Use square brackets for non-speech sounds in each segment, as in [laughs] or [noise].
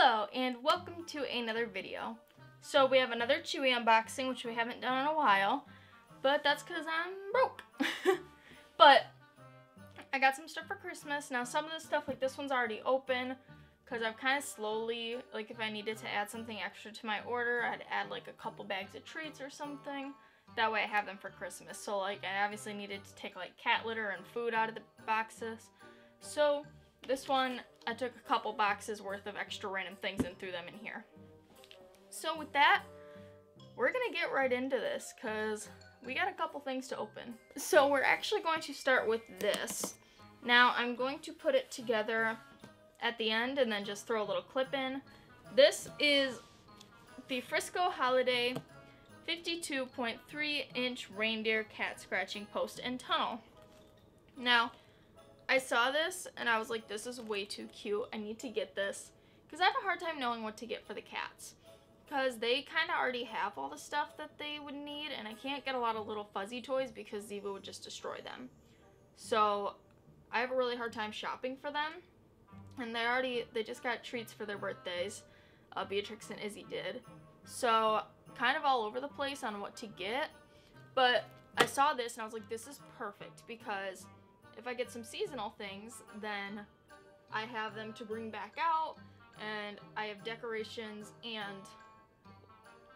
Hello and welcome to another video. So we have another Chewy unboxing which we haven't done in a while, but that's because I'm broke. [laughs] but I got some stuff for Christmas. Now some of the stuff like this one's already open because I've kind of slowly, like if I needed to add something extra to my order, I'd add like a couple bags of treats or something. That way I have them for Christmas. So like I obviously needed to take like cat litter and food out of the boxes. So this one, I took a couple boxes worth of extra random things and threw them in here. So with that, we're gonna get right into this because we got a couple things to open. So we're actually going to start with this. Now I'm going to put it together at the end and then just throw a little clip in. This is the Frisco Holiday 52.3 inch reindeer cat scratching post and tunnel. Now, I saw this and I was like, this is way too cute. I need to get this because I have a hard time knowing what to get for the cats because they kind of already have all the stuff that they would need and I can't get a lot of little fuzzy toys because Ziva would just destroy them. So I have a really hard time shopping for them and they already, they just got treats for their birthdays. Uh, Beatrix and Izzy did. So kind of all over the place on what to get. But I saw this and I was like, this is perfect because if I get some seasonal things, then I have them to bring back out and I have decorations and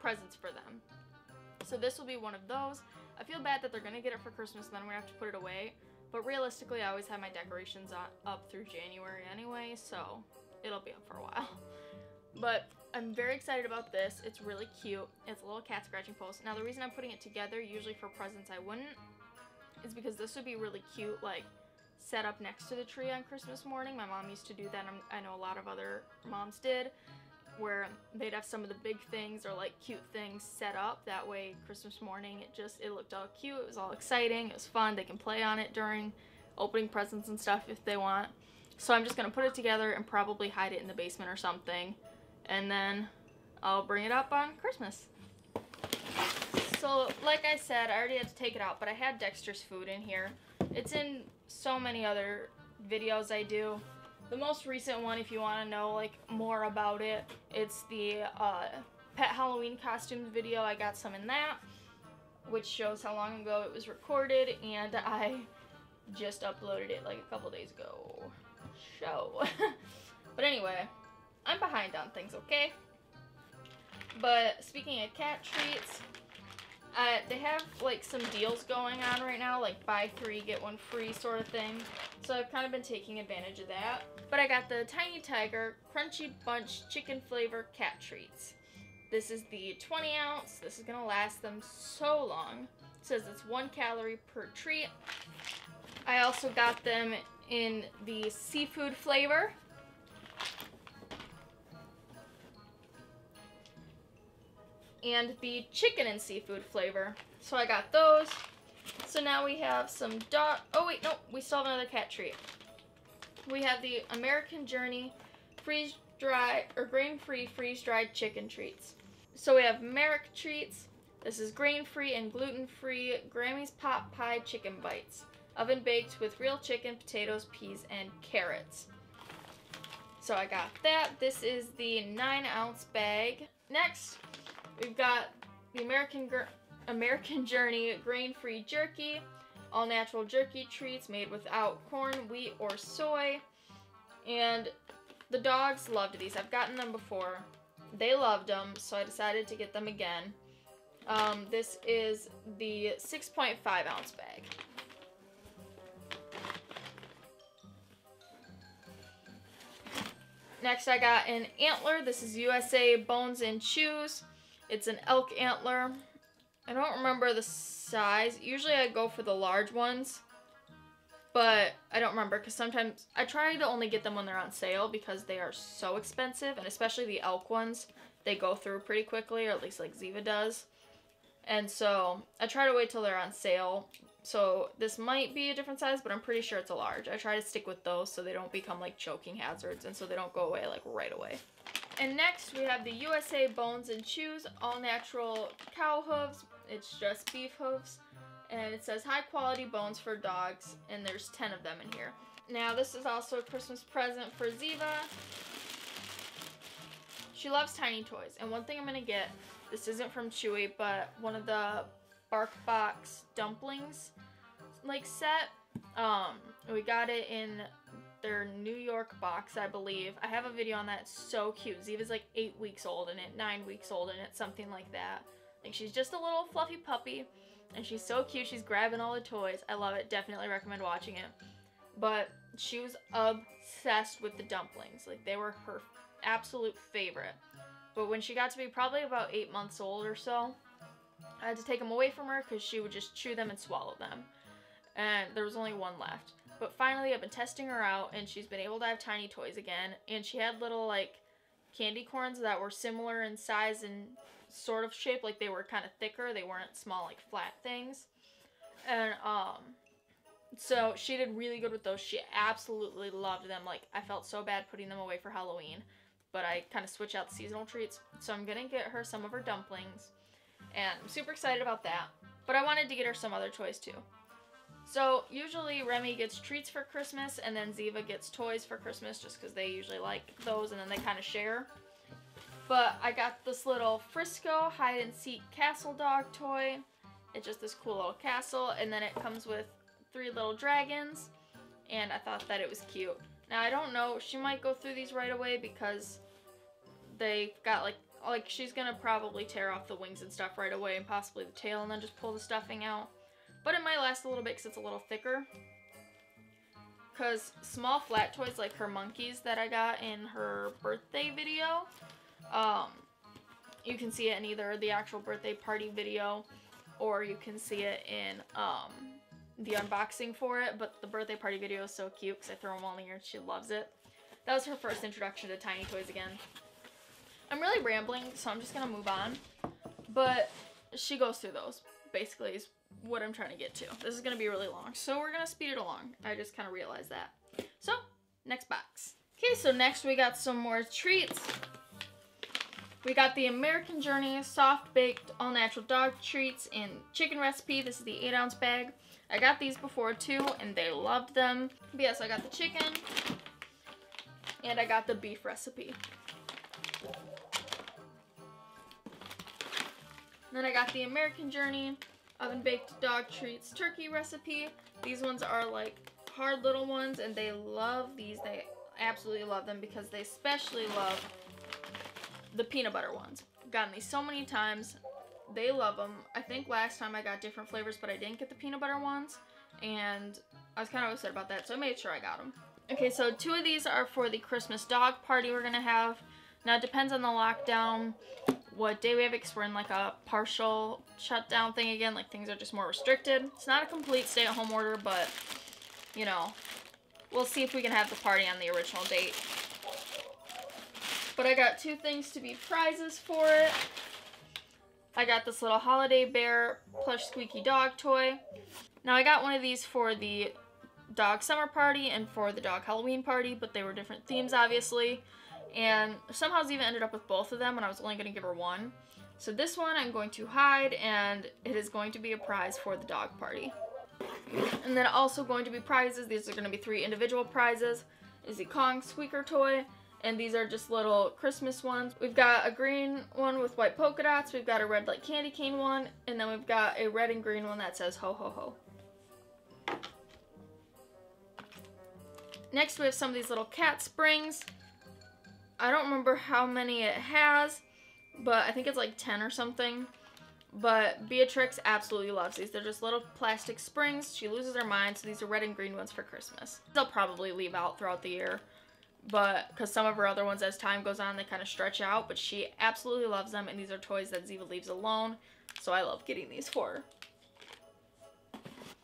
presents for them. So this will be one of those. I feel bad that they're going to get it for Christmas and then to have to put it away. But realistically, I always have my decorations on, up through January anyway, so it'll be up for a while. [laughs] But I'm very excited about this. It's really cute. It's a little cat scratching post. Now, the reason I'm putting it together, usually for presents I wouldn't, is because this would be really cute, like, set up next to the tree on Christmas morning. My mom used to do that, and I know a lot of other moms did, where they'd have some of the big things or, like, cute things set up. That way, Christmas morning, it just, it looked all cute. It was all exciting. It was fun. They can play on it during opening presents and stuff if they want. So I'm just to put it together and probably hide it in the basement or something and then I'll bring it up on Christmas. So, like I said, I already had to take it out, but I had Dexter's food in here. It's in so many other videos I do. The most recent one, if you want to know like more about it, it's the uh, pet Halloween costumes video. I got some in that, which shows how long ago it was recorded, and I just uploaded it like a couple days ago. Show. [laughs] but anyway, I'm behind on things, okay? But speaking of cat treats, uh, they have like some deals going on right now, like buy three, get one free sort of thing. So I've kind of been taking advantage of that. But I got the Tiny Tiger Crunchy Bunch Chicken Flavor Cat Treats. This is the 20 ounce. This is going to last them so long. It says it's one calorie per treat. I also got them in the seafood flavor. And the chicken and seafood flavor. So I got those. So now we have some dog, oh wait, no, we still have another cat treat. We have the American Journey freeze dry, or grain-free freeze-dried chicken treats. So we have Merrick treats. This is grain-free and gluten-free Grammy's Pot Pie Chicken Bites. Oven baked with real chicken, potatoes, peas, and carrots. So I got that. This is the 9 ounce bag. Next, We've got the American American Journey grain-free jerky, all-natural jerky treats made without corn, wheat, or soy. And the dogs loved these. I've gotten them before. They loved them, so I decided to get them again. Um, this is the 6.5 ounce bag. Next I got an antler. This is USA Bones and Chews. It's an elk antler. I don't remember the size. Usually I go for the large ones. But I don't remember because sometimes I try to only get them when they're on sale because they are so expensive. And especially the elk ones, they go through pretty quickly or at least like Ziva does. And so I try to wait till they're on sale. So this might be a different size, but I'm pretty sure it's a large. I try to stick with those so they don't become like choking hazards and so they don't go away like right away. And next we have the USA Bones and Chews All Natural Cow Hooves. It's just beef hooves. And it says high quality bones for dogs. And there's 10 of them in here. Now this is also a Christmas present for Ziva. she loves tiny toys. And one thing I'm gonna get, this isn't from Chewy, but one of the Bark Box dumplings like set. Um, we got it in their New York box, I believe. I have a video on that. It's so cute. Ziva's like eight weeks old and it, nine weeks old, and it's something like that. Like she's just a little fluffy puppy, and she's so cute. She's grabbing all the toys. I love it. Definitely recommend watching it. But she was obsessed with the dumplings. Like they were her absolute favorite. But when she got to be probably about eight months old or so, I had to take them away from her because she would just chew them and swallow them. And there was only one left. But finally, I've been testing her out, and she's been able to have tiny toys again. And she had little, like, candy corns that were similar in size and sort of shape. Like, they were kind of thicker. They weren't small, like, flat things. And, um, so she did really good with those. She absolutely loved them. Like, I felt so bad putting them away for Halloween. But I kind of switch out the seasonal treats. So I'm going to get her some of her dumplings. And I'm super excited about that. But I wanted to get her some other toys, too. So usually Remy gets treats for Christmas and then Ziva gets toys for Christmas just because they usually like those and then they kind of share. But I got this little Frisco hide and seek castle dog toy. It's just this cool little castle and then it comes with three little dragons and I thought that it was cute. Now I don't know, she might go through these right away because they've got like, like she's gonna probably tear off the wings and stuff right away and possibly the tail and then just pull the stuffing out. But it might last a little bit because it's a little thicker. Because small flat toys like her monkeys that I got in her birthday video, um, you can see it in either the actual birthday party video or you can see it in um, the unboxing for it. But the birthday party video is so cute because I throw them all in here and she loves it. That was her first introduction to tiny toys again. I'm really rambling, so I'm just going to move on. But she goes through those, basically, is what I'm trying to get to. This is to be really long, so we're to speed it along. I just kind of realized that. So, next box. Okay, so next we got some more treats. We got the American Journey soft baked all natural dog treats in chicken recipe. This is the 8 ounce bag. I got these before too, and they loved them. But yes, I got the chicken, and I got the beef recipe. Then I got the American Journey oven baked dog treats turkey recipe. These ones are like hard little ones and they love these. They absolutely love them because they especially love the peanut butter ones. Gotten these so many times. They love them. I think last time I got different flavors, but I didn't get the peanut butter ones. And I was kind of upset about that, so I made sure I got them. Okay, so two of these are for the Christmas dog party we're going to have. Now, it depends on the lockdown what day we have because we're in like a partial shutdown thing again. Like things are just more restricted. It's not a complete stay-at-home order, but you know, we'll see if we can have the party on the original date. But I got two things to be prizes for it. I got this little holiday bear plush squeaky dog toy. Now I got one of these for the dog summer party and for the dog Halloween party, but they were different themes obviously. And somehow Ziva ended up with both of them and I was only going to give her one. So this one I'm going to hide and it is going to be a prize for the dog party. And then also going to be prizes, these are going to be three individual prizes, the Kong Squeakair toy, and these are just little Christmas ones. We've got a green one with white polka dots, we've got a red like candy cane one, and then we've got a red and green one that says ho ho ho. Next we have some of these little cat springs. I don't remember how many it has, but I think it's like 10 or something. But Beatrix absolutely loves these. They're just little plastic springs. She loses her mind, so these are red and green ones for Christmas. They'll probably leave out throughout the year, but because some of her other ones, as time goes on, they kind of stretch out, but she absolutely loves them, and these are toys that Ziva leaves alone, so I love getting these for her.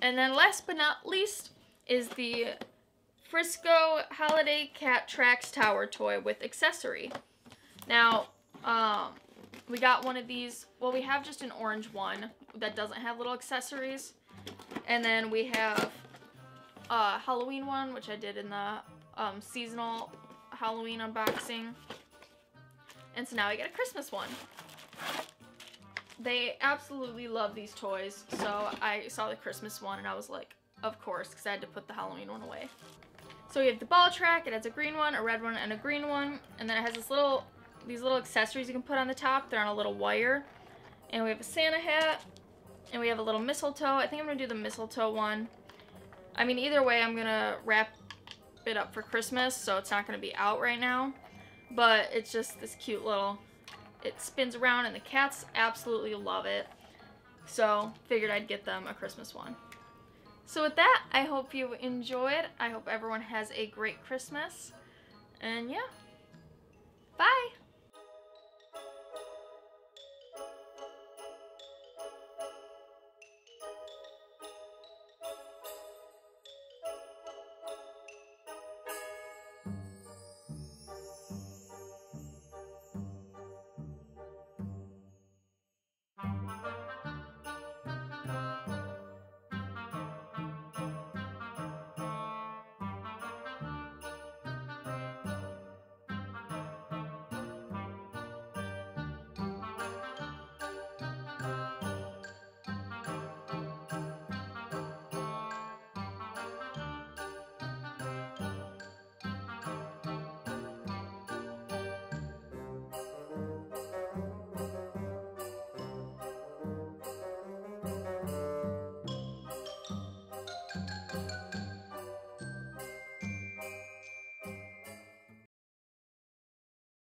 And then last but not least is the Frisco Holiday Cat Tracks Tower toy with accessory. Now, um, we got one of these. Well, we have just an orange one that doesn't have little accessories. And then we have a Halloween one, which I did in the um, seasonal Halloween unboxing. And so now I get a Christmas one. They absolutely love these toys, so I saw the Christmas one and I was like, of course, because I had to put the Halloween one away. So we have the ball track, it has a green one, a red one, and a green one, and then it has this little these little accessories you can put on the top. They're on a little wire. And we have a Santa hat. And we have a little mistletoe. I think I'm going to do the mistletoe one. I mean, either way, I'm going to wrap it up for Christmas, so it's not going to be out right now. But it's just this cute little... It spins around, and the cats absolutely love it. So, figured I'd get them a Christmas one. So with that, I hope you enjoyed. I hope everyone has a great Christmas. And yeah, bye!